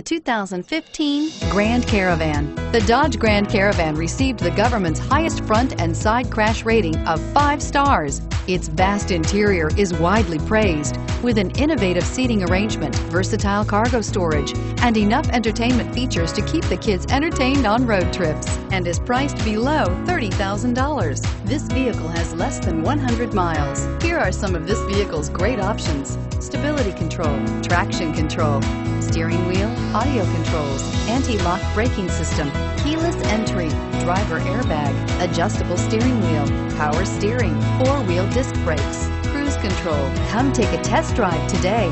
The 2015 Grand Caravan. The Dodge Grand Caravan received the government's highest front and side crash rating of five stars. Its vast interior is widely praised, with an innovative seating arrangement, versatile cargo storage, and enough entertainment features to keep the kids entertained on road trips, and is priced below $30,000. This vehicle has less than 100 miles. Here are some of this vehicle's great options. Stability control, traction control, steering wheel, audio controls, anti-lock braking system, keyless entry, driver airbag, adjustable steering wheel, power steering, four-wheel disc brakes, cruise control. Come take a test drive today.